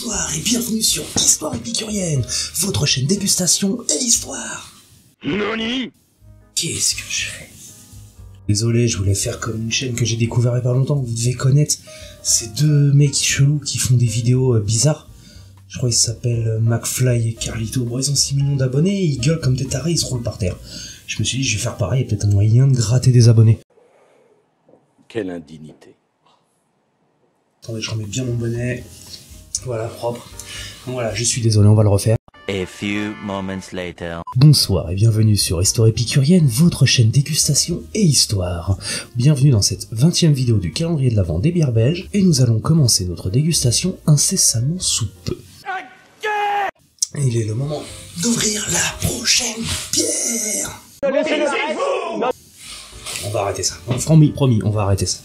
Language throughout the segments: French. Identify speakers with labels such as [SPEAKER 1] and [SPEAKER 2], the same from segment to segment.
[SPEAKER 1] bonsoir et bienvenue sur Histoire épicurienne, votre chaîne dégustation et histoire.
[SPEAKER 2] NANI
[SPEAKER 1] Qu'est-ce que je fais? Désolé, je voulais faire comme une chaîne que j'ai découvert il y a pas longtemps, que vous devez connaître. Ces deux mecs chelous qui font des vidéos euh, bizarres. Je crois qu'ils s'appellent euh, McFly et Carlito. Bon, ils ont 6 millions d'abonnés, ils gueulent comme des tarés, ils se roulent par terre. Je me suis dit, je vais faire pareil, il y a peut-être un moyen de gratter des abonnés.
[SPEAKER 2] Quelle indignité.
[SPEAKER 1] Attendez, je remets bien mon bonnet. Voilà, propre. Bon, voilà, je suis désolé, on va le refaire.
[SPEAKER 3] A few moments later.
[SPEAKER 1] Bonsoir et bienvenue sur Histoire épicurienne, votre chaîne dégustation et histoire. Bienvenue dans cette 20 e vidéo du calendrier de l'Avent des bières belges et nous allons commencer notre dégustation incessamment sous peu. Il est le moment d'ouvrir la prochaine bière. On va arrêter ça. Promis, promis, on va arrêter ça.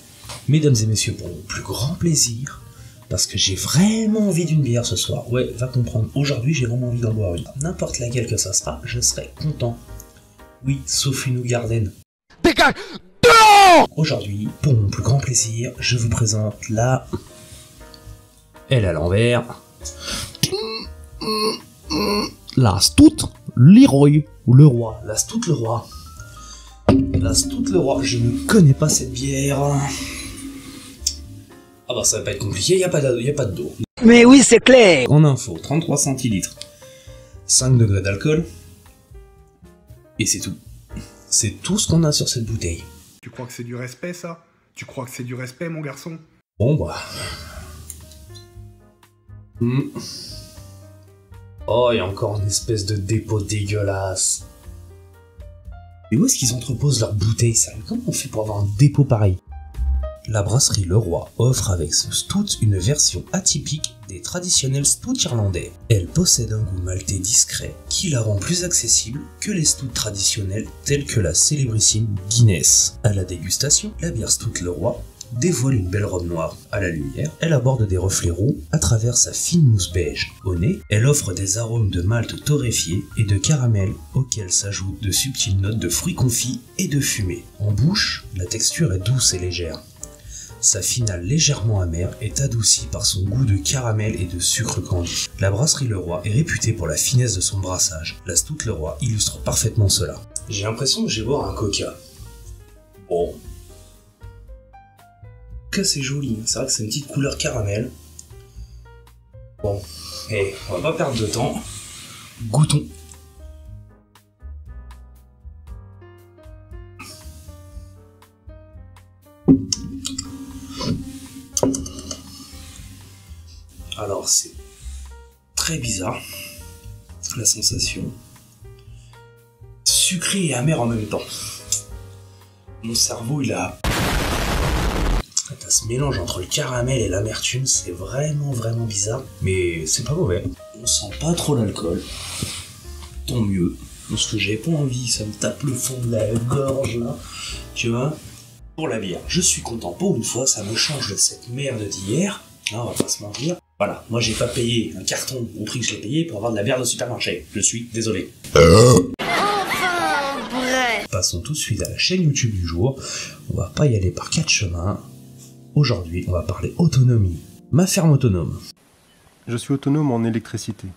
[SPEAKER 1] Mesdames et messieurs, pour mon plus grand plaisir, parce que j'ai vraiment envie d'une bière ce soir. Ouais, va comprendre. Aujourd'hui, j'ai vraiment envie d'en boire une. N'importe laquelle que ça sera, je serai content. Oui, sauf une Garden. Aujourd'hui, pour mon plus grand plaisir, je vous présente la... Elle à l'envers. La Stout Leroy, ou le roi. La Stout le roi. La Stout le roi. Je ne connais pas cette bière. Ah bah ça va pas être compliqué, il n'y a pas de, y a pas de dos.
[SPEAKER 4] Mais oui, c'est clair.
[SPEAKER 1] En info, 33 centilitres, 5 degrés d'alcool, et c'est tout. C'est tout ce qu'on a sur cette bouteille.
[SPEAKER 5] Tu crois que c'est du respect, ça? Tu crois que c'est du respect, mon garçon?
[SPEAKER 1] Bon bah... Hmm. Oh, il y a encore une espèce de dépôt dégueulasse. Mais où est-ce qu'ils entreposent leurs bouteilles, sérieux Comment on fait pour avoir un dépôt pareil? La brasserie Leroy offre avec ce stout une version atypique des traditionnels stouts irlandais. Elle possède un goût maltais discret qui la rend plus accessible que les stouts traditionnels tels que la célébrissime Guinness. À la dégustation, la bière stout Leroy dévoile une belle robe noire. À la lumière, elle aborde des reflets roux à travers sa fine mousse beige. Au nez, elle offre des arômes de malt torréfié et de caramel auxquels s'ajoutent de subtiles notes de fruits confits et de fumée. En bouche, la texture est douce et légère. Sa finale légèrement amère est adoucie par son goût de caramel et de sucre candi. La brasserie Leroy est réputée pour la finesse de son brassage. La Stout Leroy illustre parfaitement cela. J'ai l'impression que je vais boire un coca. Bon. Que c'est joli, c'est vrai que c'est une petite couleur caramel. Bon, et on va pas perdre de temps. Goûtons. C'est très bizarre la sensation. Sucré et amer en même temps. Mon cerveau il a... T'as ce mélange entre le caramel et l'amertume, c'est vraiment vraiment bizarre. Mais c'est pas mauvais. On sent pas trop l'alcool. Tant mieux. Parce que j'ai pas envie, ça me tape le fond de la gorge là. Tu vois? Pour la bière, je suis content pour une fois, ça me change de cette merde d'hier. Ah, on va pas se mentir. Voilà, moi j'ai pas payé un carton au prix que je l'ai payé pour avoir de la bière de supermarché. Je suis désolé.
[SPEAKER 6] Enfin, bref.
[SPEAKER 1] Passons tout de suite à la chaîne YouTube du jour. On va pas y aller par quatre chemins. Aujourd'hui, on va parler autonomie. Ma ferme autonome.
[SPEAKER 7] Je suis autonome en électricité.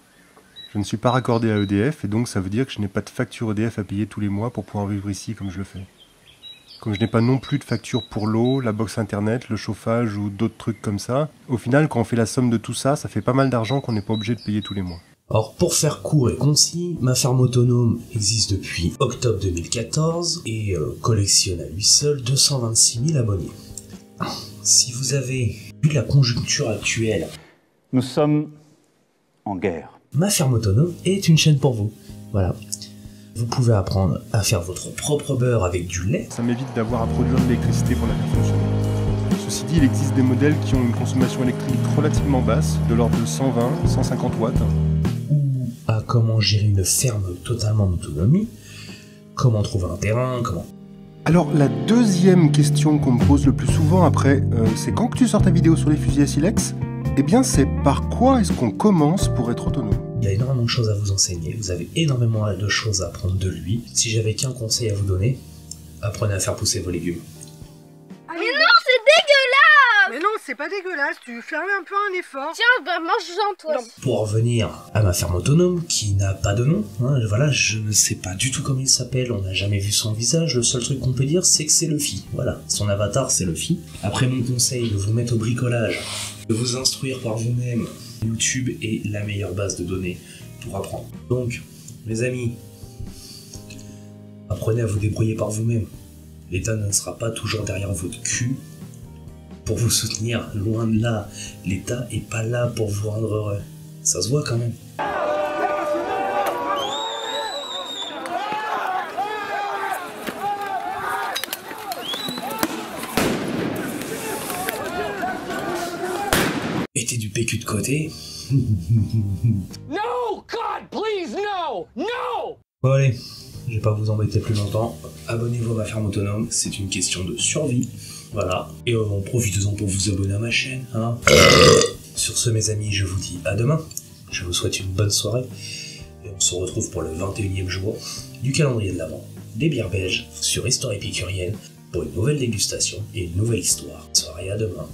[SPEAKER 7] Je ne suis pas raccordé à EDF et donc ça veut dire que je n'ai pas de facture EDF à payer tous les mois pour pouvoir vivre ici comme je le fais. Comme je n'ai pas non plus de facture pour l'eau, la box internet, le chauffage ou d'autres trucs comme ça, au final, quand on fait la somme de tout ça, ça fait pas mal d'argent qu'on n'est pas obligé de payer tous les mois.
[SPEAKER 1] Or, pour faire court et concis, ma ferme autonome existe depuis octobre 2014 et euh, collectionne à lui seul 226 000 abonnés. Si vous avez vu la conjoncture actuelle,
[SPEAKER 8] Nous sommes en guerre.
[SPEAKER 1] ma ferme autonome est une chaîne pour vous. Voilà. Vous pouvez apprendre à faire votre propre beurre avec du lait,
[SPEAKER 7] Ça m'évite d'avoir à produire de l'électricité pour la faire fonctionner. Ceci dit, il existe des modèles qui ont une consommation électrique relativement basse, de l'ordre de 120, 150 watts.
[SPEAKER 1] ou à comment gérer une ferme totalement en autonomie, comment trouver un terrain, comment...
[SPEAKER 7] Alors, la deuxième question qu'on me pose le plus souvent après, euh, c'est quand que tu sors ta vidéo sur les fusils à silex Eh bien, c'est par quoi est-ce qu'on commence pour être autonome?
[SPEAKER 1] Il y a énormément de choses à vous enseigner, vous avez énormément de choses à apprendre de lui. Si j'avais qu'un conseil à vous donner, apprenez à faire pousser vos légumes.
[SPEAKER 6] Mais non, c'est dégueulasse
[SPEAKER 4] Mais non, c'est pas dégueulasse, tu fais un peu un effort.
[SPEAKER 6] Tiens, bah mange-en toi.
[SPEAKER 4] Non.
[SPEAKER 1] Pour revenir à ma ferme autonome, qui n'a pas de nom, hein, voilà, je ne sais pas du tout comment il s'appelle, on n'a jamais vu son visage, le seul truc qu'on peut dire c'est que c'est Luffy. Voilà, son avatar c'est Luffy. Après mon conseil de vous mettre au bricolage, de vous instruire par vous-même, YouTube est la meilleure base de données pour apprendre. Donc, mes amis, apprenez à vous débrouiller par vous-même. L'État ne sera pas toujours derrière votre cul pour vous soutenir, loin de là. L'État est pas là pour vous rendre heureux. Ça se voit quand même. Du PQ de côté
[SPEAKER 2] No! God, please, no! No!
[SPEAKER 1] Bon allez, je vais pas vous embêter plus longtemps. Abonnez-vous à ma ferme autonome, c'est une question de survie. Voilà. Et euh, profitez-en pour vous abonner à ma chaîne. Hein. Sur ce mes amis, je vous dis à demain. Je vous souhaite une bonne soirée. Et on se retrouve pour le 21e jour du calendrier de l'Avent des bières belges sur Histoire épicurienne pour une nouvelle dégustation et une nouvelle histoire. Soirée à demain.